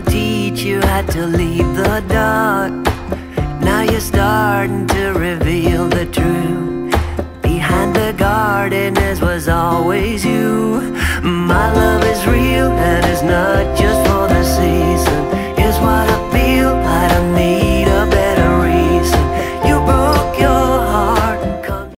gonna teach you how to leave the dark. Now you're starting to reveal the truth. Behind the gardeners was always you. My love